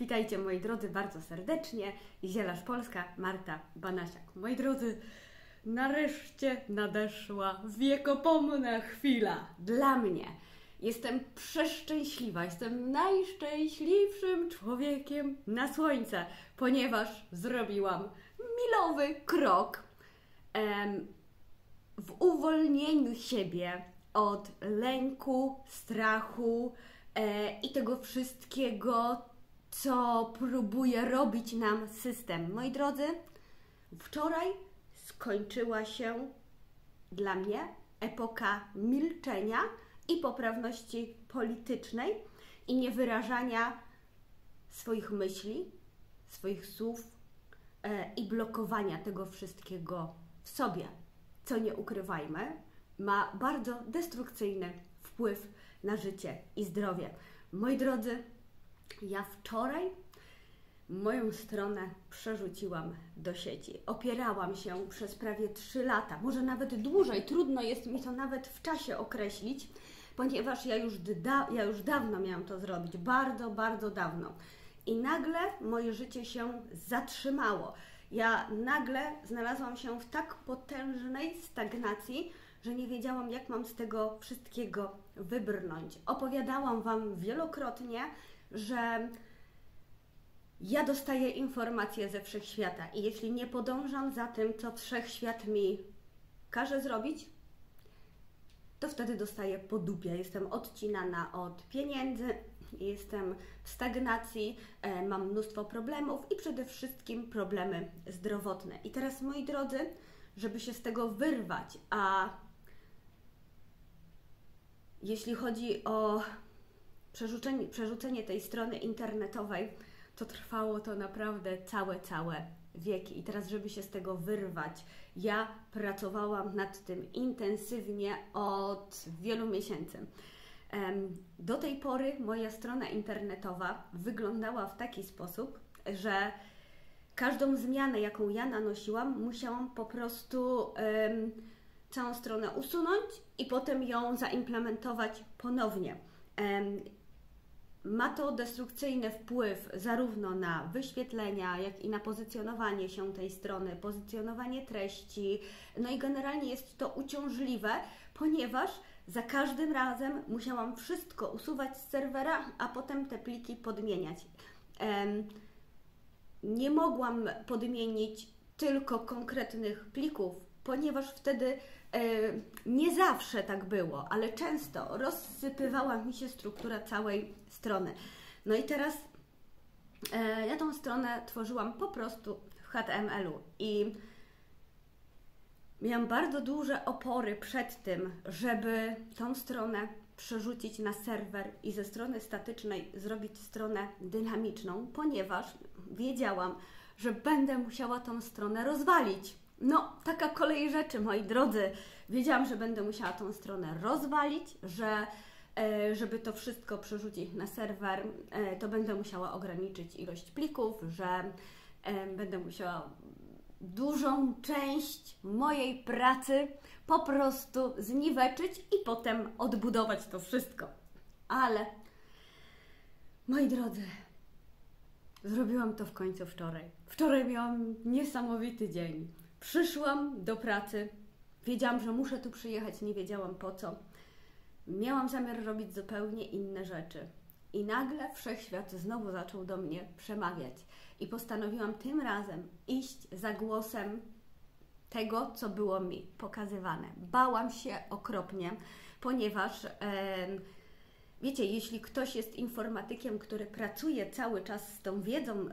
Witajcie moi drodzy bardzo serdecznie. Zielarz Polska, Marta Banasiak. Moi drodzy, nareszcie nadeszła wiekopomna chwila dla mnie. Jestem przeszczęśliwa, jestem najszczęśliwszym człowiekiem na słońce, ponieważ zrobiłam milowy krok em, w uwolnieniu siebie od lęku, strachu e, i tego wszystkiego, co próbuje robić nam system. Moi drodzy, wczoraj skończyła się dla mnie epoka milczenia i poprawności politycznej i niewyrażania swoich myśli, swoich słów e, i blokowania tego wszystkiego w sobie, co nie ukrywajmy, ma bardzo destrukcyjny wpływ na życie i zdrowie. Moi drodzy, ja wczoraj moją stronę przerzuciłam do sieci. Opierałam się przez prawie 3 lata, może nawet dłużej, trudno jest mi to nawet w czasie określić, ponieważ ja już, da, ja już dawno miałam to zrobić, bardzo, bardzo dawno. I nagle moje życie się zatrzymało. Ja nagle znalazłam się w tak potężnej stagnacji, że nie wiedziałam, jak mam z tego wszystkiego wybrnąć. Opowiadałam Wam wielokrotnie, że ja dostaję informacje ze wszechświata i jeśli nie podążam za tym, co wszechświat mi każe zrobić, to wtedy dostaję po dupie. Jestem odcinana od pieniędzy, jestem w stagnacji, e, mam mnóstwo problemów i przede wszystkim problemy zdrowotne. I teraz, moi drodzy, żeby się z tego wyrwać, a jeśli chodzi o przerzucenie, przerzucenie tej strony internetowej, to trwało to naprawdę całe, całe wieki. I teraz, żeby się z tego wyrwać, ja pracowałam nad tym intensywnie od wielu miesięcy. Do tej pory moja strona internetowa wyglądała w taki sposób, że każdą zmianę, jaką ja nanosiłam, musiałam po prostu um, całą stronę usunąć i potem ją zaimplementować ponownie. Um, ma to destrukcyjny wpływ zarówno na wyświetlenia, jak i na pozycjonowanie się tej strony, pozycjonowanie treści. No i generalnie jest to uciążliwe, ponieważ za każdym razem musiałam wszystko usuwać z serwera, a potem te pliki podmieniać. Nie mogłam podmienić tylko konkretnych plików, ponieważ wtedy nie zawsze tak było, ale często rozsypywała mi się struktura całej strony. No i teraz e, ja tą stronę tworzyłam po prostu w HTML-u i miałam bardzo duże opory przed tym, żeby tą stronę przerzucić na serwer i ze strony statycznej zrobić stronę dynamiczną, ponieważ wiedziałam, że będę musiała tą stronę rozwalić. No, taka kolej rzeczy, moi drodzy. Wiedziałam, że będę musiała tą stronę rozwalić, że e, żeby to wszystko przerzucić na serwer, e, to będę musiała ograniczyć ilość plików, że e, będę musiała dużą część mojej pracy po prostu zniweczyć i potem odbudować to wszystko. Ale, moi drodzy, zrobiłam to w końcu wczoraj. Wczoraj miałam niesamowity dzień. Przyszłam do pracy, wiedziałam, że muszę tu przyjechać, nie wiedziałam po co. Miałam zamiar robić zupełnie inne rzeczy. I nagle wszechświat znowu zaczął do mnie przemawiać. I postanowiłam tym razem iść za głosem tego, co było mi pokazywane. Bałam się okropnie, ponieważ. Wiecie, jeśli ktoś jest informatykiem, który pracuje cały czas z tą wiedzą,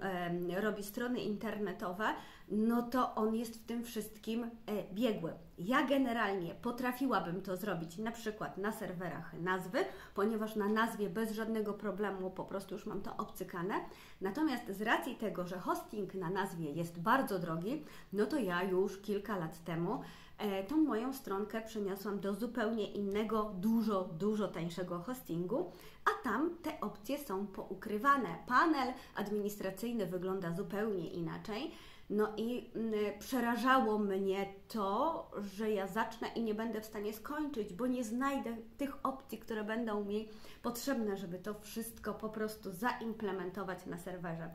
robi strony internetowe, no to on jest w tym wszystkim e, biegły. Ja generalnie potrafiłabym to zrobić na przykład na serwerach nazwy, ponieważ na nazwie bez żadnego problemu po prostu już mam to obcykane. Natomiast z racji tego, że hosting na nazwie jest bardzo drogi, no to ja już kilka lat temu E, tą moją stronkę przeniosłam do zupełnie innego, dużo, dużo tańszego hostingu, a tam te opcje są poukrywane. Panel administracyjny wygląda zupełnie inaczej. No i mm, przerażało mnie to, że ja zacznę i nie będę w stanie skończyć, bo nie znajdę tych opcji, które będą mi potrzebne, żeby to wszystko po prostu zaimplementować na serwerze.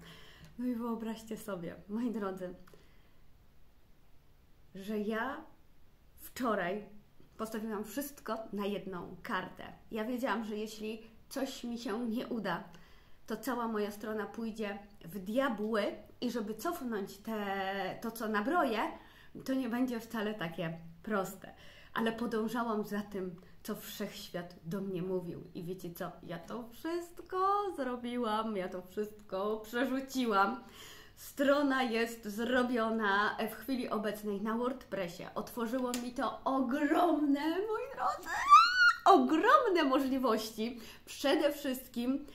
No i wyobraźcie sobie, moi drodzy, że ja wczoraj postawiłam wszystko na jedną kartę. Ja wiedziałam, że jeśli coś mi się nie uda, to cała moja strona pójdzie w diabły i żeby cofnąć te, to, co nabroję, to nie będzie wcale takie proste. Ale podążałam za tym, co wszechświat do mnie mówił. I wiecie co? Ja to wszystko zrobiłam, ja to wszystko przerzuciłam. Strona jest zrobiona w chwili obecnej na WordPressie. Otworzyło mi to ogromne, moi drodzy, ogromne możliwości. Przede wszystkim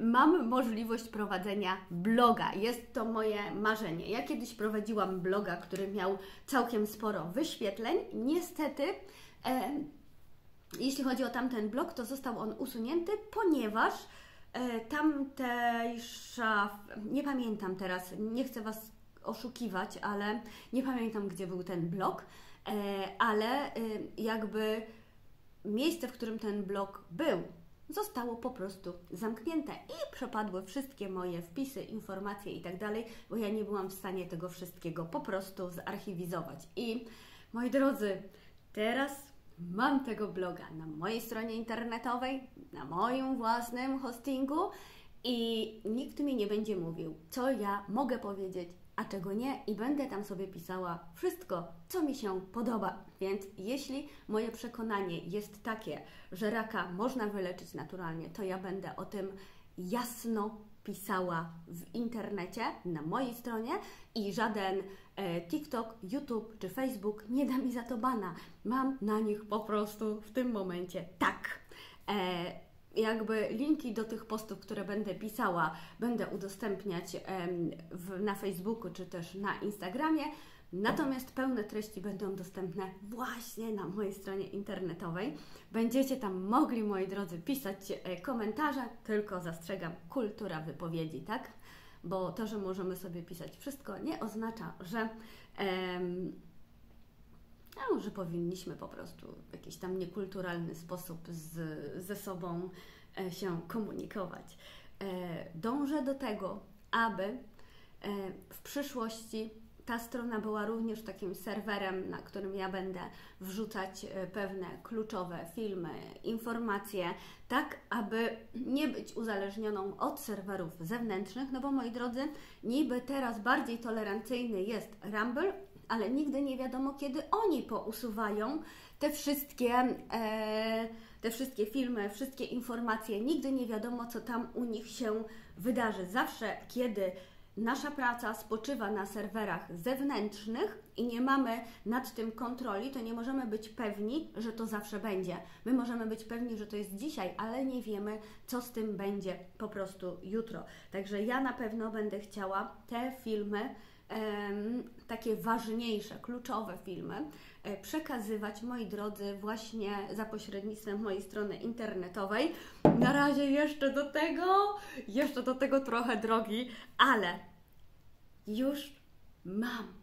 mam możliwość prowadzenia bloga. Jest to moje marzenie. Ja kiedyś prowadziłam bloga, który miał całkiem sporo wyświetleń. Niestety, e, jeśli chodzi o tamten blog, to został on usunięty, ponieważ e, tamtejsza, nie pamiętam teraz, nie chcę Was oszukiwać, ale nie pamiętam, gdzie był ten blog, e, ale e, jakby miejsce, w którym ten blog był, zostało po prostu zamknięte i przepadły wszystkie moje wpisy, informacje i tak dalej, bo ja nie byłam w stanie tego wszystkiego po prostu zarchiwizować. I moi drodzy, teraz mam tego bloga na mojej stronie internetowej, na moim własnym hostingu i nikt mi nie będzie mówił, co ja mogę powiedzieć, a czego nie, i będę tam sobie pisała wszystko, co mi się podoba. Więc jeśli moje przekonanie jest takie, że raka można wyleczyć naturalnie, to ja będę o tym jasno pisała w internecie, na mojej stronie i żaden e, TikTok, YouTube czy Facebook nie da mi za to bana. Mam na nich po prostu w tym momencie tak. E, jakby linki do tych postów, które będę pisała, będę udostępniać w, na Facebooku czy też na Instagramie. Natomiast pełne treści będą dostępne właśnie na mojej stronie internetowej. Będziecie tam mogli, moi drodzy, pisać e, komentarze, tylko zastrzegam, kultura wypowiedzi, tak? Bo to, że możemy sobie pisać wszystko, nie oznacza, że. Em, no, że powinniśmy po prostu w jakiś tam niekulturalny sposób z, ze sobą e, się komunikować. E, dążę do tego, aby e, w przyszłości ta strona była również takim serwerem, na którym ja będę wrzucać pewne kluczowe filmy, informacje, tak aby nie być uzależnioną od serwerów zewnętrznych, no bo moi drodzy, niby teraz bardziej tolerancyjny jest Rumble, ale nigdy nie wiadomo, kiedy oni pousuwają te wszystkie, e, te wszystkie filmy, wszystkie informacje. Nigdy nie wiadomo, co tam u nich się wydarzy. Zawsze, kiedy nasza praca spoczywa na serwerach zewnętrznych i nie mamy nad tym kontroli, to nie możemy być pewni, że to zawsze będzie. My możemy być pewni, że to jest dzisiaj, ale nie wiemy, co z tym będzie po prostu jutro. Także ja na pewno będę chciała te filmy takie ważniejsze, kluczowe filmy e, przekazywać, moi drodzy, właśnie za pośrednictwem mojej strony internetowej. Na razie jeszcze do tego, jeszcze do tego trochę drogi, ale już mam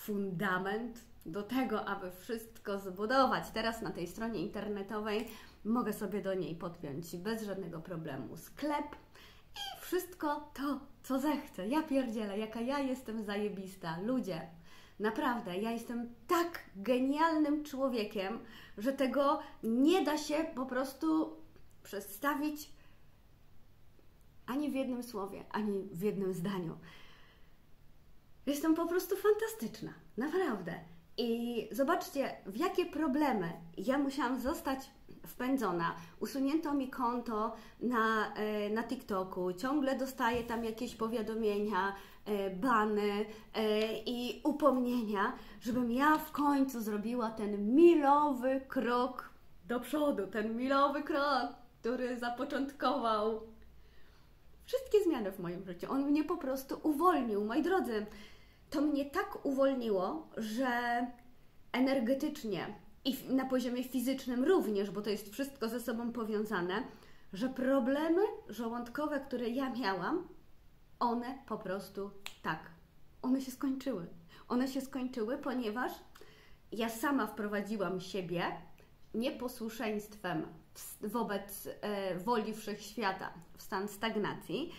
fundament do tego, aby wszystko zbudować. Teraz na tej stronie internetowej mogę sobie do niej podpiąć bez żadnego problemu sklep i wszystko to, co zechcę. Ja pierdzielę, jaka ja jestem zajebista. Ludzie, naprawdę, ja jestem tak genialnym człowiekiem, że tego nie da się po prostu przedstawić ani w jednym słowie, ani w jednym zdaniu. Jestem po prostu fantastyczna, naprawdę. I zobaczcie, w jakie problemy ja musiałam zostać wpędzona. Usunięto mi konto na, e, na TikToku, ciągle dostaję tam jakieś powiadomienia, e, bany e, i upomnienia, żebym ja w końcu zrobiła ten milowy krok do przodu, ten milowy krok, który zapoczątkował wszystkie zmiany w moim życiu. On mnie po prostu uwolnił. Moi drodzy, to mnie tak uwolniło, że energetycznie i na poziomie fizycznym również, bo to jest wszystko ze sobą powiązane, że problemy żołądkowe, które ja miałam, one po prostu tak, one się skończyły. One się skończyły, ponieważ ja sama wprowadziłam siebie nieposłuszeństwem wobec e, woli wszechświata w stan stagnacji.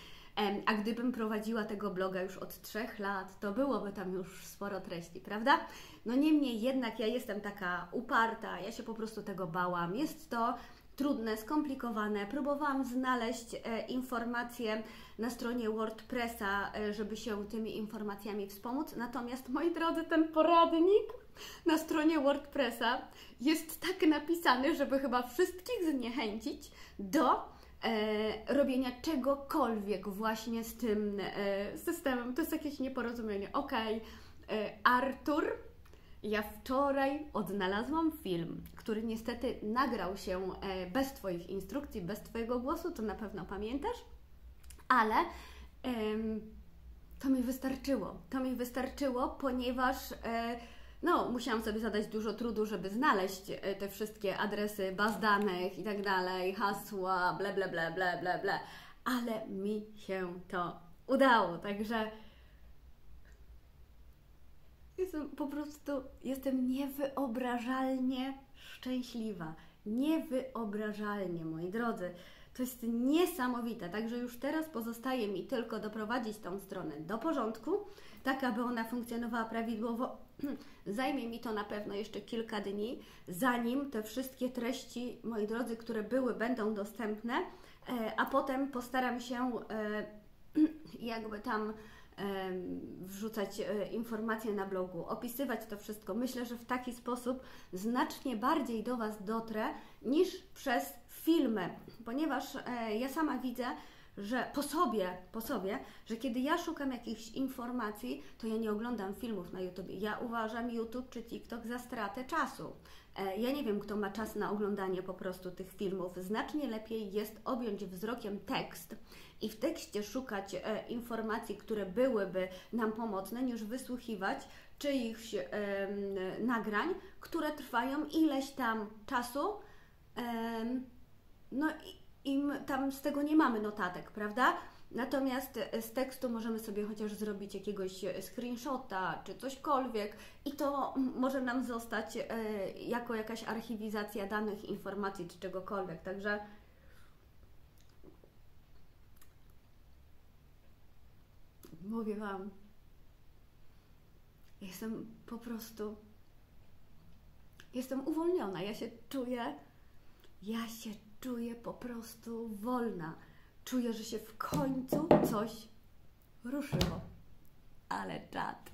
A gdybym prowadziła tego bloga już od trzech lat, to byłoby tam już sporo treści, prawda? No niemniej jednak ja jestem taka uparta, ja się po prostu tego bałam. Jest to trudne, skomplikowane. Próbowałam znaleźć e, informacje na stronie WordPressa, e, żeby się tymi informacjami wspomóc. Natomiast, moi drodzy, ten poradnik na stronie WordPressa jest tak napisany, żeby chyba wszystkich zniechęcić do e, robienia czegokolwiek właśnie z tym e, systemem. To jest jakieś nieporozumienie. Ok, e, Artur, ja wczoraj odnalazłam film, który niestety nagrał się e, bez Twoich instrukcji, bez Twojego głosu, to na pewno pamiętasz, ale to mi wystarczyło. To mi wystarczyło, ponieważ e, no, musiałam sobie zadać dużo trudu, żeby znaleźć e, te wszystkie adresy baz danych i tak dalej, hasła, ble, ble, ble, ble, ble, ble. Ale mi się to udało, także jestem po prostu, jestem niewyobrażalnie szczęśliwa. Niewyobrażalnie, moi drodzy. To jest niesamowite, także już teraz pozostaje mi tylko doprowadzić tą stronę do porządku, tak aby ona funkcjonowała prawidłowo. Zajmie mi to na pewno jeszcze kilka dni, zanim te wszystkie treści, moi drodzy, które były, będą dostępne, e, a potem postaram się e, jakby tam wrzucać e, informacje na blogu, opisywać to wszystko. Myślę, że w taki sposób znacznie bardziej do Was dotrę niż przez filmy, ponieważ e, ja sama widzę, że po sobie, po sobie, że kiedy ja szukam jakichś informacji, to ja nie oglądam filmów na YouTube. Ja uważam YouTube czy TikTok za stratę czasu. E, ja nie wiem, kto ma czas na oglądanie po prostu tych filmów. Znacznie lepiej jest objąć wzrokiem tekst i w tekście szukać e, informacji, które byłyby nam pomocne, niż wysłuchiwać czyichś nagrań, które trwają ileś tam czasu. E, no i im tam z tego nie mamy notatek, prawda? Natomiast z tekstu możemy sobie chociaż zrobić jakiegoś screenshota czy cośkolwiek i to może nam zostać e, jako jakaś archiwizacja danych, informacji czy czegokolwiek. Także mówię Wam, jestem po prostu, jestem uwolniona. Ja się czuję, ja się czuję po prostu wolna. Czuję, że się w końcu coś ruszyło. Ale czad.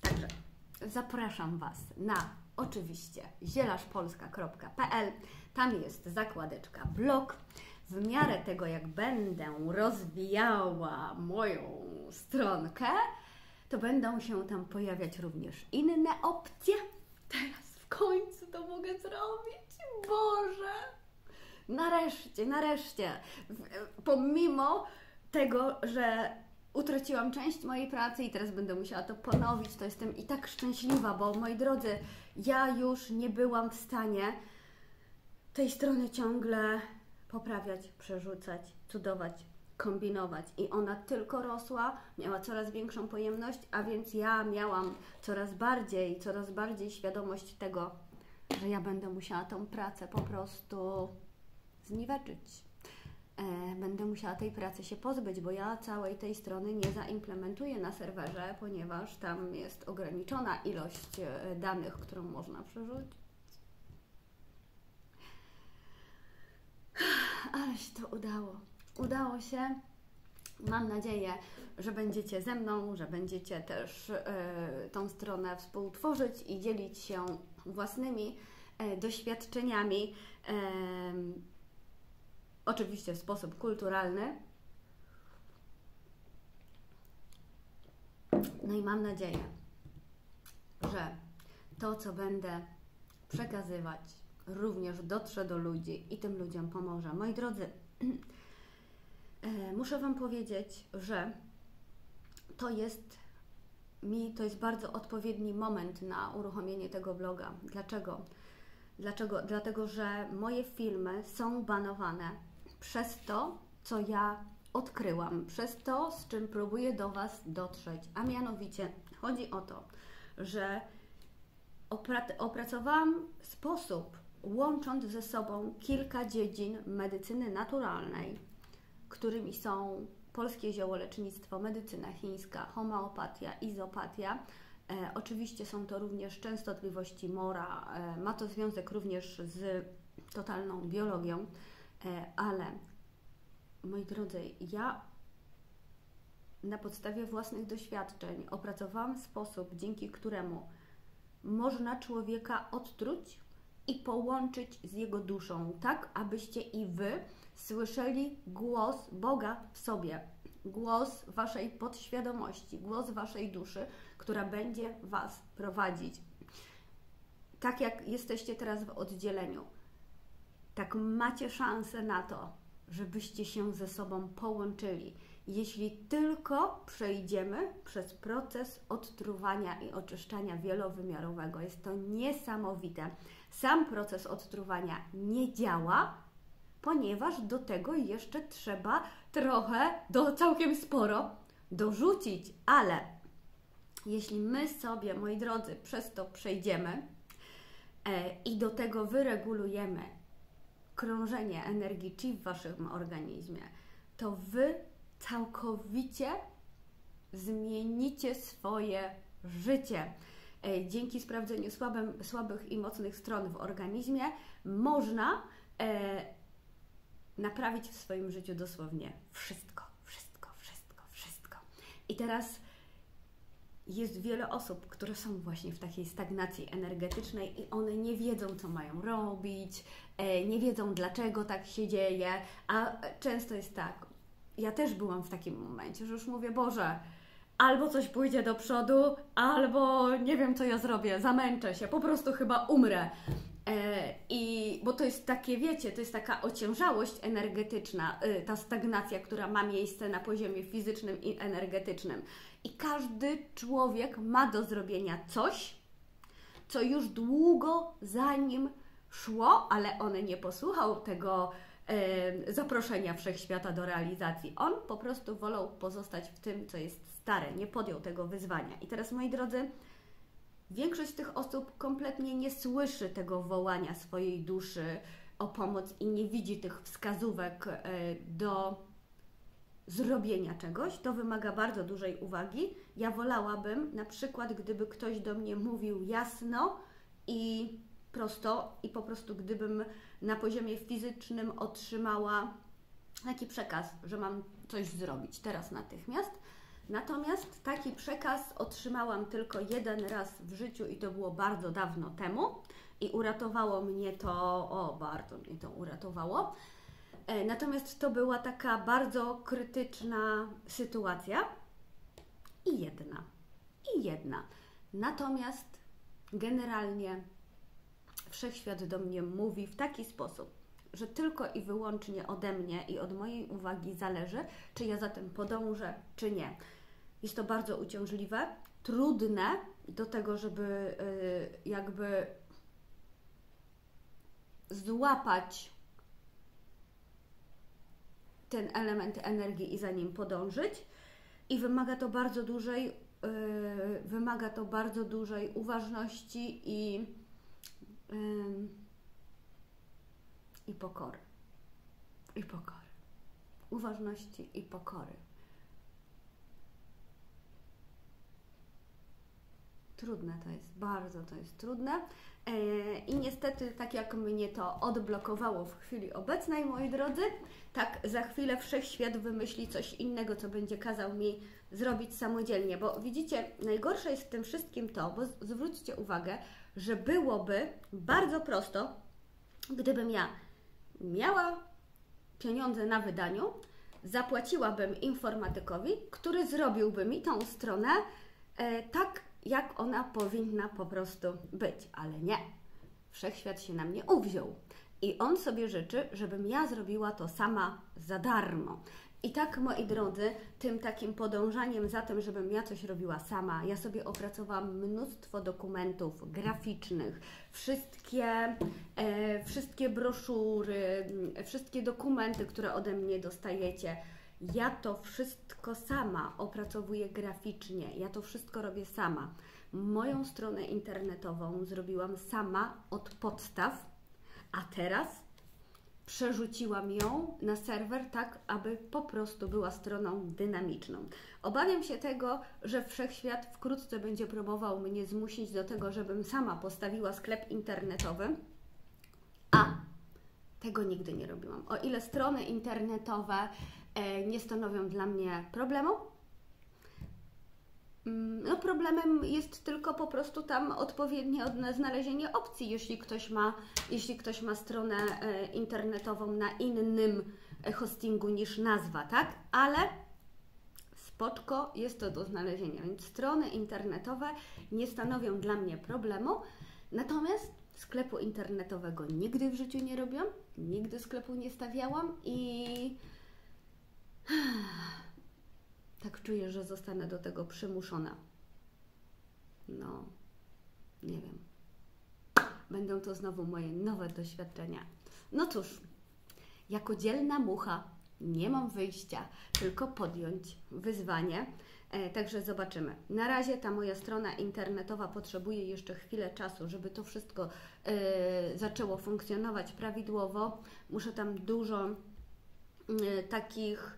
Także zapraszam Was na oczywiście zielaszpolska.pl. Tam jest zakładeczka blog w miarę tego, jak będę rozwijała moją stronkę, to będą się tam pojawiać również inne opcje. Teraz w końcu to mogę zrobić. Boże! Nareszcie, nareszcie. Pomimo tego, że utraciłam część mojej pracy i teraz będę musiała to ponowić, to jestem i tak szczęśliwa, bo moi drodzy, ja już nie byłam w stanie tej strony ciągle poprawiać, przerzucać, cudować, kombinować. I ona tylko rosła, miała coraz większą pojemność, a więc ja miałam coraz bardziej, coraz bardziej świadomość tego, że ja będę musiała tą pracę po prostu zniweczyć. E, będę musiała tej pracy się pozbyć, bo ja całej tej strony nie zaimplementuję na serwerze, ponieważ tam jest ograniczona ilość e, danych, którą można przerzucić. ale się to udało. Udało się. Mam nadzieję, że będziecie ze mną, że będziecie też y, tą stronę współtworzyć i dzielić się własnymi y, doświadczeniami. Y, oczywiście w sposób kulturalny. No i mam nadzieję, że to, co będę przekazywać, również dotrze do ludzi i tym ludziom pomoże. Moi drodzy, e, muszę Wam powiedzieć, że to jest mi, to jest bardzo odpowiedni moment na uruchomienie tego bloga. Dlaczego? Dlaczego? Dlatego, że moje filmy są banowane przez to, co ja odkryłam, przez to, z czym próbuję do Was dotrzeć. A mianowicie chodzi o to, że opracowałam sposób, łącząc ze sobą kilka dziedzin medycyny naturalnej, którymi są polskie ziołolecznictwo, medycyna chińska, homeopatia, izopatia. E, oczywiście są to również częstotliwości mora, e, ma to związek również z totalną biologią, e, ale moi drodzy, ja na podstawie własnych doświadczeń opracowałam sposób, dzięki któremu można człowieka odtruć i połączyć z jego duszą, tak abyście i wy słyszeli głos Boga w sobie, głos waszej podświadomości, głos waszej duszy, która będzie was prowadzić. Tak jak jesteście teraz w oddzieleniu, tak macie szansę na to, żebyście się ze sobą połączyli. Jeśli tylko przejdziemy przez proces odtruwania i oczyszczania wielowymiarowego, jest to niesamowite. Sam proces odtruwania nie działa, ponieważ do tego jeszcze trzeba trochę, do całkiem sporo dorzucić, ale jeśli my sobie, moi drodzy, przez to przejdziemy e, i do tego wyregulujemy krążenie energii chi w Waszym organizmie, to Wy całkowicie zmienicie swoje życie. E, dzięki sprawdzeniu słabym, słabych i mocnych stron w organizmie można e, naprawić w swoim życiu dosłownie wszystko, wszystko, wszystko, wszystko. I teraz jest wiele osób, które są właśnie w takiej stagnacji energetycznej i one nie wiedzą, co mają robić, e, nie wiedzą, dlaczego tak się dzieje, a często jest tak, ja też byłam w takim momencie, że już mówię, Boże, albo coś pójdzie do przodu, albo nie wiem, co ja zrobię, zamęczę się, po prostu chyba umrę. E, I bo to jest takie, wiecie, to jest taka ociężałość energetyczna, y, ta stagnacja, która ma miejsce na poziomie fizycznym i energetycznym. I każdy człowiek ma do zrobienia coś, co już długo za nim szło, ale on nie posłuchał tego e, zaproszenia wszechświata do realizacji. On po prostu wolał pozostać w tym, co jest stare, nie podjął tego wyzwania. I teraz, moi drodzy, Większość tych osób kompletnie nie słyszy tego wołania swojej duszy o pomoc i nie widzi tych wskazówek e, do zrobienia czegoś. To wymaga bardzo dużej uwagi. Ja wolałabym, na przykład, gdyby ktoś do mnie mówił jasno i prosto, i po prostu gdybym na poziomie fizycznym otrzymała taki przekaz, że mam coś zrobić teraz natychmiast Natomiast taki przekaz otrzymałam tylko jeden raz w życiu i to było bardzo dawno temu i uratowało mnie to, o bardzo mnie to uratowało. E, natomiast to była taka bardzo krytyczna sytuacja i jedna, i jedna. Natomiast generalnie wszechświat do mnie mówi w taki sposób, że tylko i wyłącznie ode mnie i od mojej uwagi zależy, czy ja za tym podążę, czy nie. Jest to bardzo uciążliwe, trudne do tego, żeby y, jakby złapać ten element energii i za nim podążyć. I wymaga to bardzo dużej, yy, wymaga to bardzo dużej uważności i, yy, i pokory. I pokory. Uważności i pokory. Trudne to jest, bardzo to jest trudne. E, I niestety, tak jak mnie to odblokowało w chwili obecnej, moi drodzy, tak za chwilę wszechświat wymyśli coś innego, co będzie kazał mi zrobić samodzielnie. Bo widzicie, najgorsze jest w tym wszystkim to, bo zwróćcie uwagę, że byłoby bardzo prosto, gdybym ja miała pieniądze na wydaniu, zapłaciłabym informatykowi, który zrobiłby mi tą stronę e, tak, jak ona powinna po prostu być, ale nie. Wszechświat się na mnie uwziął. I on sobie życzy, żebym ja zrobiła to sama za darmo. I tak, moi drodzy, tym takim podążaniem za tym, żebym ja coś robiła sama, ja sobie opracowałam mnóstwo dokumentów graficznych, wszystkie, e, wszystkie broszury, wszystkie dokumenty, które ode mnie dostajecie. Ja to wszystko sama opracowuję graficznie, ja to wszystko robię sama. Moją stronę internetową zrobiłam sama od podstaw, a teraz przerzuciłam ją na serwer tak, aby po prostu była stroną dynamiczną. Obawiam się tego, że wszechświat wkrótce będzie próbował mnie zmusić do tego, żebym sama postawiła sklep internetowy, a tego nigdy nie robiłam. O ile strony internetowe nie stanowią dla mnie problemu, Mm, no problemem jest tylko po prostu tam odpowiednie znalezienie opcji, jeśli ktoś ma, jeśli ktoś ma stronę e, internetową na innym e, hostingu niż nazwa, tak? Ale spoczko jest to do znalezienia, więc strony internetowe nie stanowią dla mnie problemu, natomiast sklepu internetowego nigdy w życiu nie robiłam, nigdy sklepu nie stawiałam i tak czuję, że zostanę do tego przymuszona. No, nie wiem. Będą to znowu moje nowe doświadczenia. No cóż, jako dzielna mucha nie mam wyjścia, tylko podjąć wyzwanie. E, także zobaczymy. Na razie ta moja strona internetowa potrzebuje jeszcze chwilę czasu, żeby to wszystko e, zaczęło funkcjonować prawidłowo. Muszę tam dużo e, takich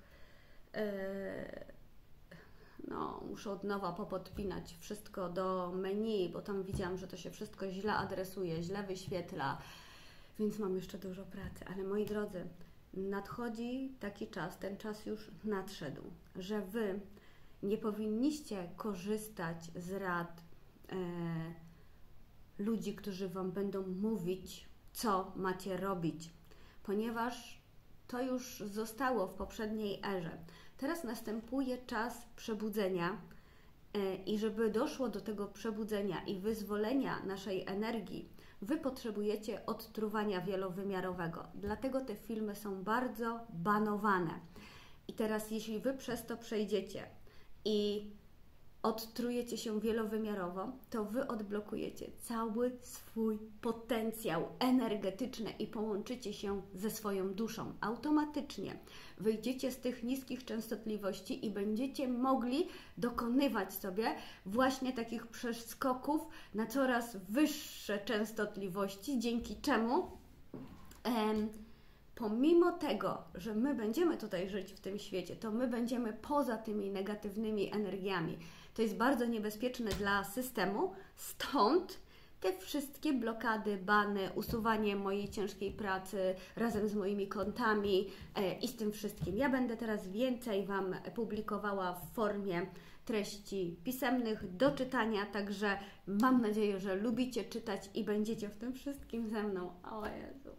no, muszę od nowa popodpinać wszystko do menu, bo tam widziałam, że to się wszystko źle adresuje, źle wyświetla, więc mam jeszcze dużo pracy. Ale moi drodzy, nadchodzi taki czas, ten czas już nadszedł, że Wy nie powinniście korzystać z rad e, ludzi, którzy Wam będą mówić, co macie robić, ponieważ to już zostało w poprzedniej erze. Teraz następuje czas przebudzenia e, i żeby doszło do tego przebudzenia i wyzwolenia naszej energii, Wy potrzebujecie odtruwania wielowymiarowego. Dlatego te filmy są bardzo banowane. I teraz, jeśli Wy przez to przejdziecie i odtrujecie się wielowymiarowo, to Wy odblokujecie cały swój potencjał energetyczny i połączycie się ze swoją duszą. Automatycznie wyjdziecie z tych niskich częstotliwości i będziecie mogli dokonywać sobie właśnie takich przeskoków na coraz wyższe częstotliwości, dzięki czemu em, pomimo tego, że my będziemy tutaj żyć w tym świecie, to my będziemy poza tymi negatywnymi energiami to jest bardzo niebezpieczne dla systemu, stąd te wszystkie blokady, bany, usuwanie mojej ciężkiej pracy razem z moimi kontami e, i z tym wszystkim. Ja będę teraz więcej Wam publikowała w formie treści pisemnych do czytania, także mam nadzieję, że lubicie czytać i będziecie w tym wszystkim ze mną. O Jezu.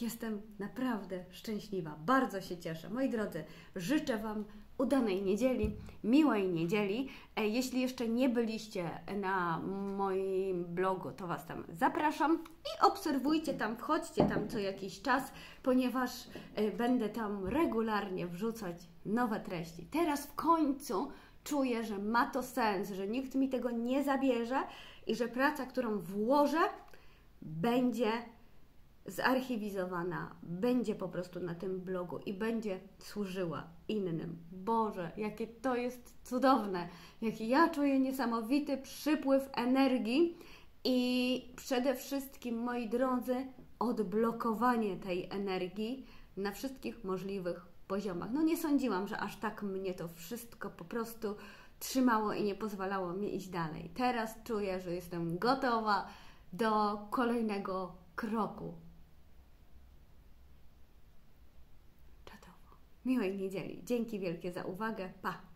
Jestem naprawdę szczęśliwa, bardzo się cieszę. Moi drodzy, życzę Wam udanej niedzieli, miłej niedzieli. E, jeśli jeszcze nie byliście na moim blogu, to Was tam zapraszam i obserwujcie tam, wchodźcie tam co jakiś czas, ponieważ e, będę tam regularnie wrzucać nowe treści. Teraz w końcu czuję, że ma to sens, że nikt mi tego nie zabierze i że praca, którą włożę, będzie zarchiwizowana, będzie po prostu na tym blogu i będzie służyła innym. Boże, jakie to jest cudowne! Jaki ja czuję niesamowity przypływ energii i przede wszystkim, moi drodzy, odblokowanie tej energii na wszystkich możliwych poziomach. No nie sądziłam, że aż tak mnie to wszystko po prostu trzymało i nie pozwalało mi iść dalej. Teraz czuję, że jestem gotowa do kolejnego kroku. Miłej niedzieli. Dzięki wielkie za uwagę. Pa!